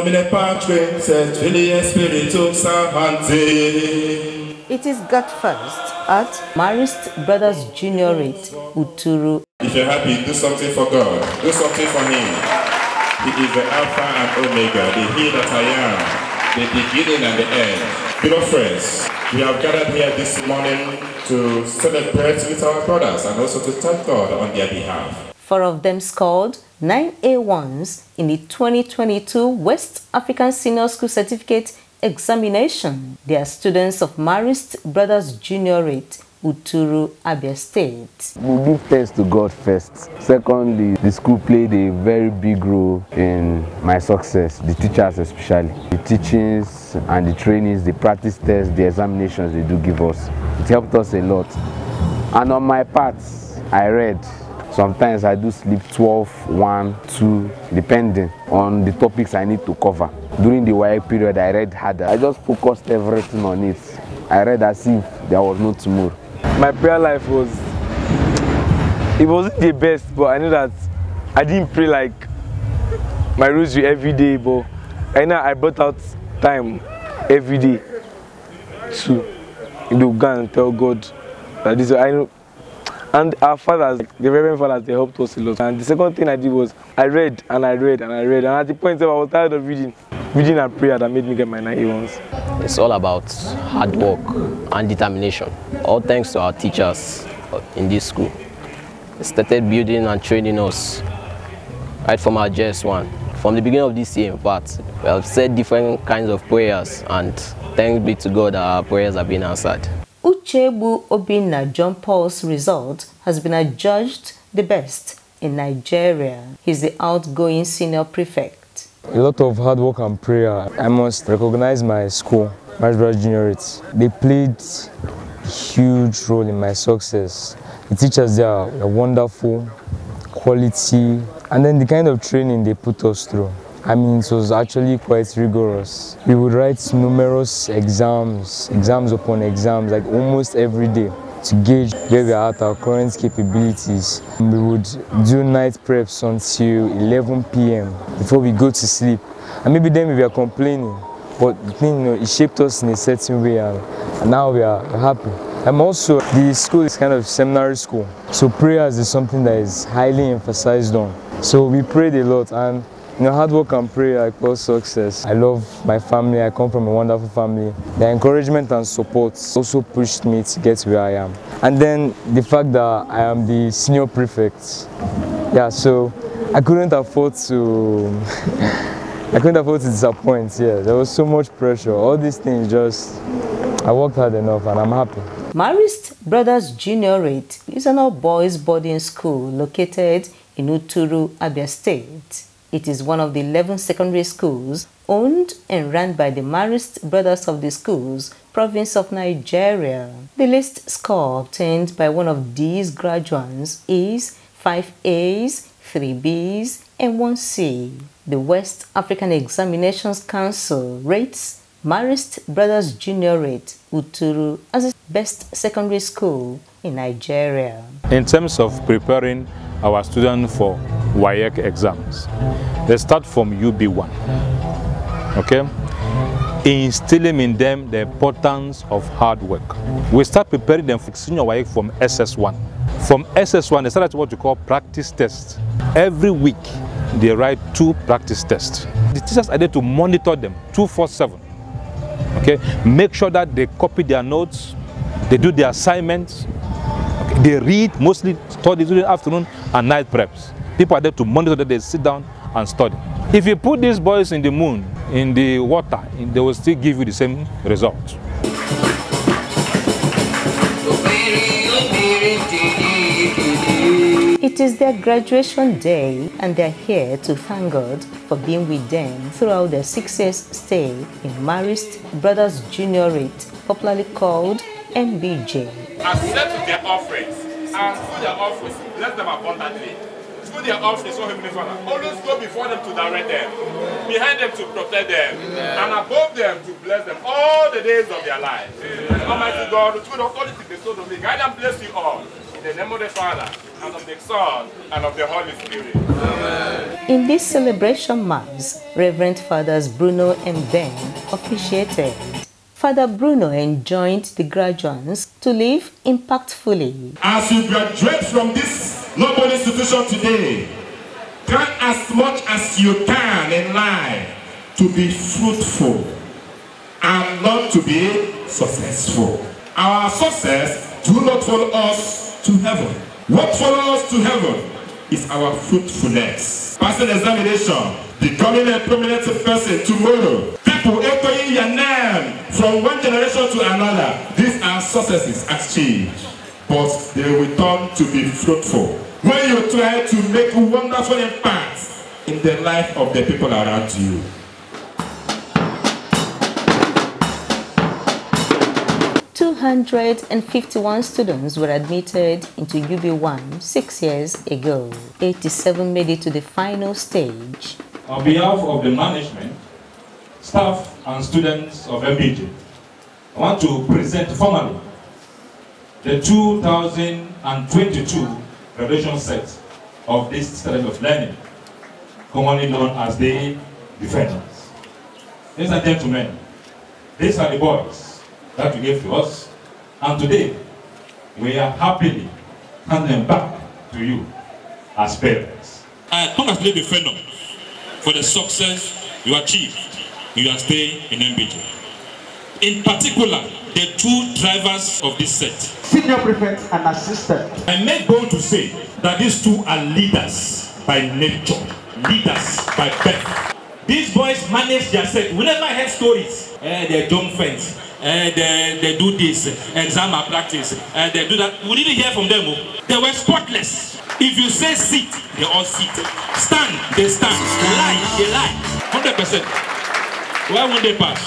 nomine Patris et Filii Spiritus Sancti. It is God first at Marist Brothers Juniorate, Uturu. If you're happy, do something for God. Do something for Him. He is the Alpha and Omega, the He that I am, the beginning and the end. Beloved friends, we have gathered here this morning to celebrate with our brothers and also to thank God on their behalf. Four of them scored 9 A1s in the 2022 West African Senior School Certificate examination. They are students of Marist Brothers Juniorate, Uturu, Abia State. We give thanks to God first. Secondly, the school played a very big role in my success, the teachers especially. The teachings and the trainings, the practice tests, the examinations they do give us. It helped us a lot. And on my part, I read. Sometimes I do sleep 12, 1, 2, depending on the topics I need to cover. During the YA period, I read harder. I just focused everything on it. I read as if there was no tomorrow. My prayer life was, it wasn't the best, but I know that I didn't pray like my rosary every day, but I know I brought out time every day to you know, go and tell God that this, I know, and our fathers, the reverend fathers, they helped us a lot. And the second thing I did was I read and I read and I read. And at the point where I was tired of reading, reading and prayer that made me get my 9A1s. It's all about hard work and determination. All thanks to our teachers in this school. They started building and training us right from our JS1. From the beginning of this year, in fact, we have said different kinds of prayers and thanks be to God that our prayers have been answered. Uchebu Obinna John Paul's result has been adjudged the best in Nigeria. He's the outgoing senior prefect. A lot of hard work and prayer. I must recognize my school, Marist Juniorate. They played a huge role in my success. The teachers there are wonderful, quality, and then the kind of training they put us through. I mean, it was actually quite rigorous. We would write numerous exams, exams upon exams, like almost every day to gauge where we are at our current capabilities. We would do night preps until 11 p.m. before we go to sleep. And maybe then we were complaining, but the thing you know, it shaped us in a certain way and now we are happy. I'm also, the school is kind of seminary school. So prayers is something that is highly emphasized on. So we prayed a lot and you know, hard work and prayer equals success. I love my family. I come from a wonderful family. The encouragement and support also pushed me to get where I am. And then the fact that I am the senior prefect. Yeah, so I couldn't afford to I couldn't afford to disappoint. Yeah, there was so much pressure. All these things just I worked hard enough and I'm happy. Marist Brothers Juniorate is an all-boys boarding school located in Uturu, Abia State. It is one of the 11 secondary schools owned and run by the Marist Brothers of the Schools, province of Nigeria. The list score obtained by one of these graduates is 5 A's, 3 B's, and 1 C. The West African Examinations Council rates Marist Brothers Juniorate Uturu as the best secondary school in Nigeria. In terms of preparing our students for WAEC exams. They start from UB1. Okay? Instilling in them the importance of hard work. We start preparing them for senior WAEC from SS1. From SS1, they start what we call practice tests. Every week, they write two practice tests. The teachers are there to monitor them 247. Okay? Make sure that they copy their notes, they do their assignments, okay? they read, mostly study during afternoon and night preps. People are there to monitor that they sit down and study. If you put these boys in the moon, in the water, they will still give you the same result. It is their graduation day and they're here to thank God for being with them throughout their six years stay in Marist Brothers Juniorate, popularly called MBJ. Accept their offerings and through their offerings, bless them abundantly. Through their offerings, oh Heavenly Father, always go before them to direct them, behind them to protect them, and above them to bless them all the days of their lives. Almighty God, through the authority bestowed on me, guide and bless you all. In the name of the Father, and of the Son, and of the Holy Spirit. In this celebration mass, Reverend Fathers Bruno and Ben officiated. Father Bruno enjoined the graduates to live impactfully. As you graduate from this noble institution today, try as much as you can in life to be fruitful and not to be successful. Our success do not follow us to heaven. What follows us to heaven is our fruitfulness. Passing examination, becoming a prominent person tomorrow. People echoing your name from one generation to another. These are successes achieved, but they will turn to be fruitful. When you try to make a wonderful impact in the life of the people around you. 251 students were admitted into UB1 six years ago. 87 made it to the final stage. On behalf of the management, staff and students of MBJ, I want to present formally the 2022 graduation set of this style of learning, commonly known as the defenders. Ladies and gentlemen, these are the boys that you gave to us, and today we are happily handing back to you as parents. I congratulate the Phenom for the success you achieved in your stay in MBJ. In particular, the two drivers of this set. Senior prefect and assistant. I make bold to say that these two are leaders by nature, leaders by birth. These boys manage their set. We never heard stories. Eh, they jump fence. Eh, they, they do this. Exam practice. Eh, they do that. We didn't hear from them. oh. They were spotless. If you say sit, they all sit. Stand, they stand. Lie, they lie. 100%. Why won't they pass?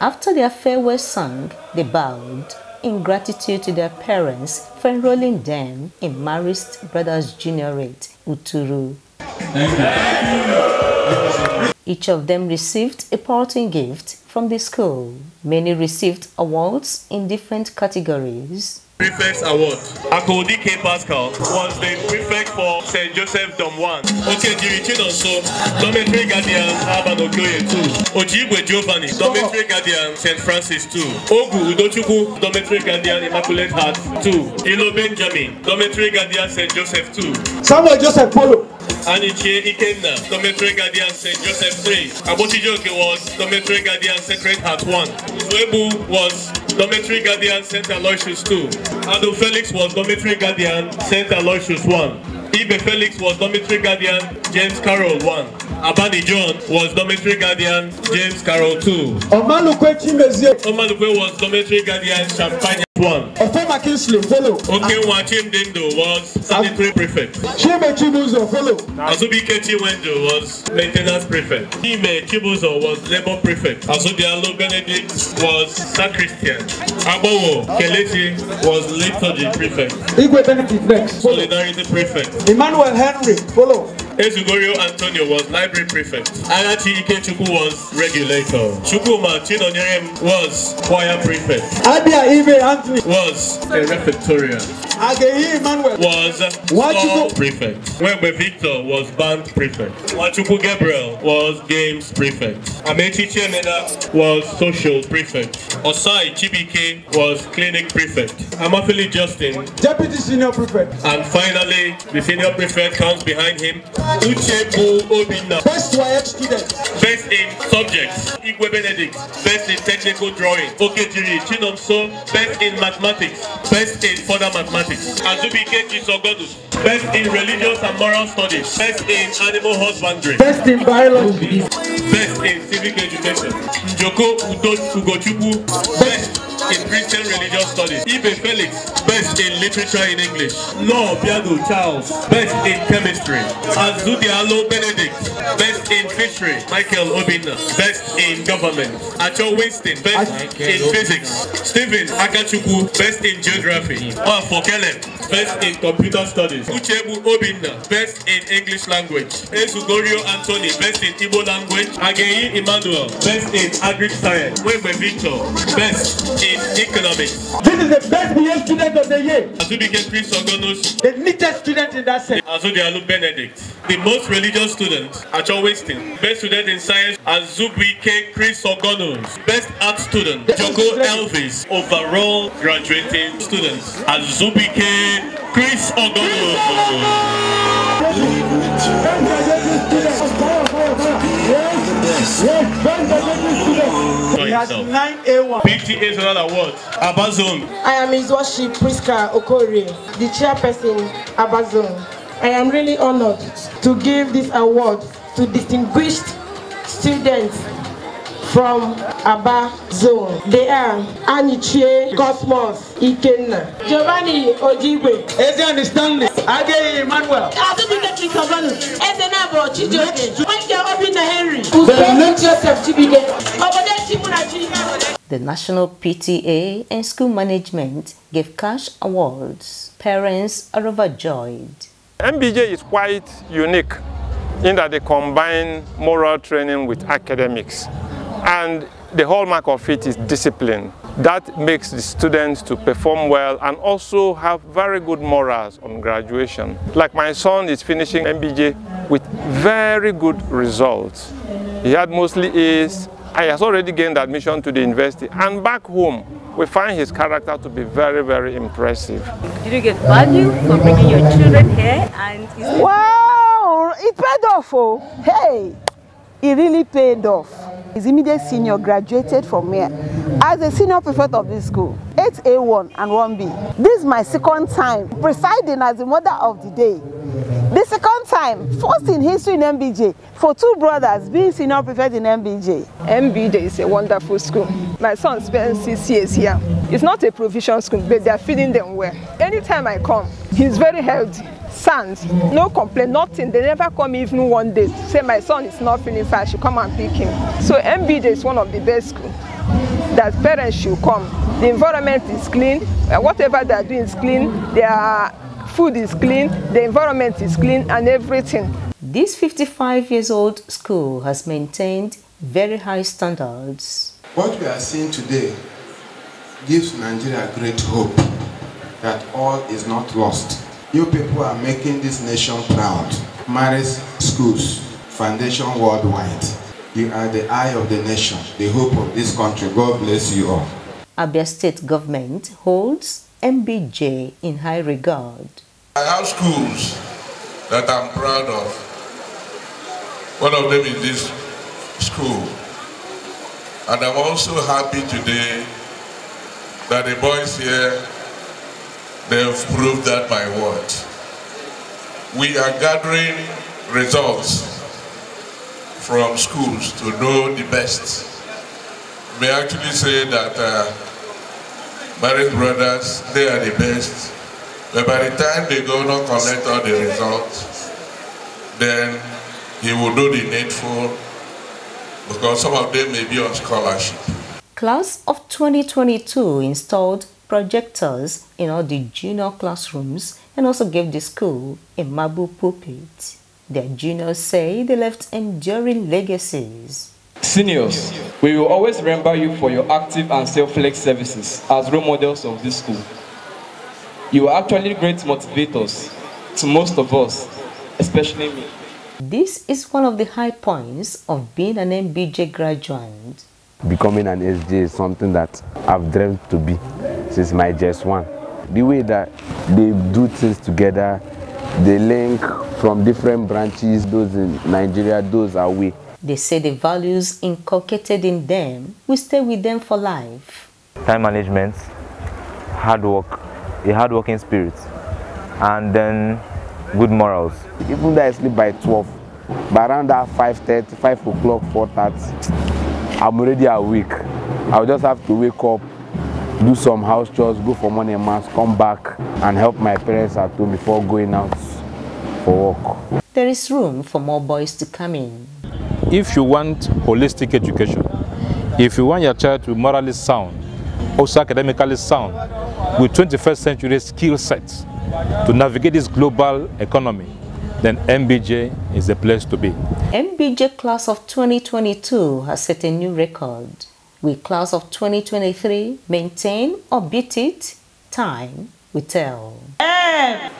After their farewell song, they bowed in gratitude to their parents for enrolling them in Marist Brothers Juniorate, Uturu. Each of them received a parting gift from the school. Many received awards in different categories. Prefects Award. Akodi K. Pascal was the prefect for St. Joseph Dom 1. Okejiri Chinonso, Dormitory Guardian Alban Okoye 2. Ojibwe Giovanni, Dormitory Guardian St. Francis 2. Ogu Udochukwu, Dormitory Guardian Immaculate Heart 2. Ilo Benjamin, Dormitory Guardian St. Joseph 2. Samuel Joseph Polo. Anichie Ikenna, Dormitory Guardian St. Joseph 3. Abotijoke was Dormitory Guardian Sacred Heart 1. Uzuebu was Dormitory Guardian St. Aloysius 2. Ado Felix was Dormitory Guardian St. Aloysius 1. Ibe Felix was Dormitory Guardian James Carroll 1. Abani John was Dormitory Guardian James Carroll 2. Omalukwe Chimezie. Omalukwe was Dormitory Guardian Champagnat 1. Ofema Kingsley follow. Okenwa Chimdindo was Sanitary Prefect. Chime Chibuzo follow. Azubike Chiwendu was maintenance prefect. Ime Chibuzo was labor prefect. Azubialo Benedict was sacristan. Abowo Kelechi was liturgy prefect. Igwe Benedict next. Follow. Solidarity prefect. Emmanuel Henry follow. Ezugorio Antonio was library prefect. Ayachi Ikechukwu was regulator. Chukwuma Chinonyerem was choir prefect. Abia Ibe Anthony. Was a refectorian. Ageyi Emmanuel. was store prefect. Wembe Victor was band prefect. Wachuku Gabriel was games prefect. Amechi Chiemena was social prefect. Osai Chibike was clinic prefect. Amafili Justin. Deputy senior prefect. And finally, the senior prefect comes behind him. Uchebu Obina. Best YF student. Best in subjects, Igwe Benedict. Best in technical drawing, Okejiri Chinomso. Best in mathematics, best in further mathematics. Azubike Chisogodu. Best in religious and moral studies. Best in animal husbandry. Best in biology. Best in civic education. Njoko Udo Ugochukwu. Best in Christian religious studies. Ibe Felix. Best in literature in English. Law Biago Charles. Best in chemistry. Azudialo Benedict. Best in fishery. Michael Obina. Best in government. Acho Winston. Best in physics. Stephen Akachukwu. Best in geography. Oh, for Caleb. Best in computer studies. Uchebu Obinna, best in English language. Ezugorio Anthony, best in Igbo language. Ageyi Emmanuel, best in agric science. Wembe Victor, best in economics. This is the best behaved student of the year. Azubike Chris Ogonos, The neatest student in that set. Azudialu Benedict. The most religious student, Acho Wasting. Best student in science, Azubike Chris Ogonos. Best art student, Joko Elvis. Overall graduating students, Azubike Chris Ogonos. He has nine A1. PTA Zonal Award, Abazon. I am His Worship Priska Okori, the chairperson Abazon. I am really honored to give this award to distinguished students from Aba Zone. They are Anichie Cosmos Ikenna, Giovanni Ojibwe, Eze Stanley. Adeyi Emmanuel. Azubike Chikabanu, Ezenabo Chijoke, Wenke Obinna Henry, Uzo Joseph Chibike, Obode Chimunachi. The National PTA and school management gave cash awards. Parents are overjoyed. MBJ is quite unique in that they combine moral training with academics. And the hallmark of it is discipline. That makes the students to perform well and also have very good morals on graduation. Like my son is finishing MBJ with very good results. He had mostly A's. I has already gained admission to the university. And back home, we find his character to be very, very impressive. Did you get value for bringing your children here? And Wow, it paid off. Oh. Hey, it really paid off. His immediate senior graduated from here as a senior prefect of this school, 8A1 and 1B. This is my second time presiding as the mother of the day. The second time, first in history in MBJ, for two brothers being senior prefect in MBJ. MBJ is a wonderful school. My son spent six years here. It's not a provision school, but they are feeding them well. Anytime I come, he's very healthy. Sons, no complaint, nothing. They never come even one day to say my son is not feeling fine, I should come and pick him. So MBJ is one of the best schools that parents should come. The environment is clean, uh, whatever they are doing is clean, their food is clean, the environment is clean and everything. This 55 years old school has maintained very high standards. What we are seeing today gives Nigeria great hope that all is not lost. You people are making this nation proud. Marist Schools Foundation Worldwide. You are the eye of the nation, the hope of this country. God bless you all. Abia State government holds MBJ in high regard. I have schools that I'm proud of. One of them is this school. And I'm also happy today that the boys here, they've proved that by word. We are gathering results from schools to know the best. May I actually say that uh, Marist brothers, they are the best. But by the time the governor collect all the results, then he will do the needful because some of them may be on scholarship. Class of 2022 installed projectors in all the junior classrooms and also gave the school a marble pulpit. Their juniors say they left enduring legacies. Seniors, we will always remember you for your active and selfless services as role models of this school. You are actually great motivators to most of us, especially me. This is one of the high points of being an MBJ graduate. Becoming an SJ is something that I've dreamt to be since my JS1. The way that they do things together, they link from different branches, those in Nigeria, those away. They say the values inculcated in them will stay with them for life. Time management, hard work, a hard-working spirit, and then good morals. Even though I sleep by 12, by around that 5.30, 5 o'clock, 4.30, I'm already awake. I'll just have to wake up, do some house chores, go for morning mass, come back and help my parents at home before going out for work. There is room for more boys to come in. If you want holistic education, if you want your child to be morally sound, also academically sound, with 21st century skill sets, to navigate this global economy, then MBJ is the place to be. MBJ class of 2022 has set a new record. Will class of 2023 maintain or beat it? Time will tell. MBJ!